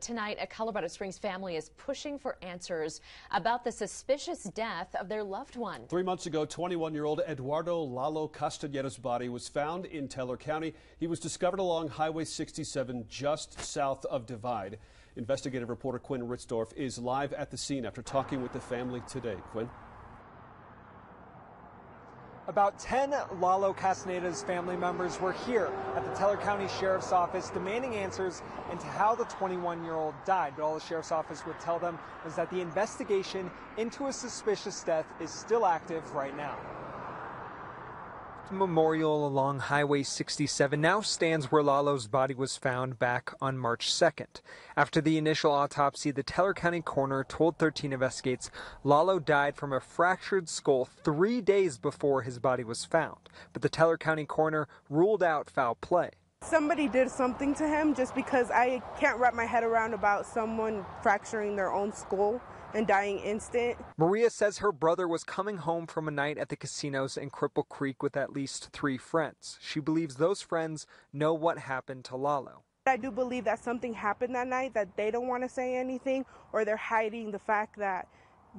Tonight, a Colorado Springs family is pushing for answers about the suspicious death of their loved one. Three months ago, 21-year-old Eduardo Lalo Castañeda's body was found in Teller County. He was discovered along Highway 67 just south of Divide. Investigative reporter Quinn Ritzdorf is live at the scene after talking with the family today. Quinn? About 10 Lalo Castañeda's family members were here at the Teller County Sheriff's Office demanding answers into how the 21 year old died. But all the Sheriff's Office would tell them was that the investigation into a suspicious death is still active right now memorial along Highway 67 now stands where Lalo's body was found back on March 2nd. After the initial autopsy, the Teller County coroner told 13 Investigates Lalo died from a fractured skull three days before his body was found, but the Teller County coroner ruled out foul play. Somebody did something to him just because I can't wrap my head around about someone fracturing their own skull and dying instant. Maria says her brother was coming home from a night at the casinos in Cripple Creek with at least three friends. She believes those friends know what happened to Lalo. I do believe that something happened that night that they don't want to say anything or they're hiding the fact that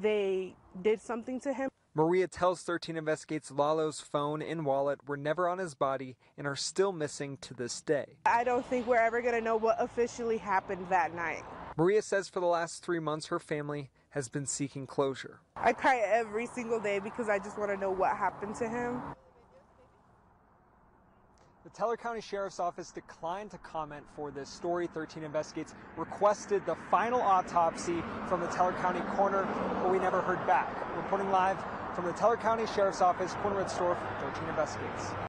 they did something to him. Maria tells 13 Investigates Lalo's phone and wallet were never on his body and are still missing to this day. I don't think we're ever going to know what officially happened that night. Maria says for the last three months her family has been seeking closure. I cry every single day because I just want to know what happened to him. The Teller County Sheriff's Office declined to comment for this story. 13 Investigates requested the final autopsy from the Teller County coroner, but we never heard back. Reporting live from the Teller County Sheriff's Office, Quinn Ritzdorf, 13 Investigates.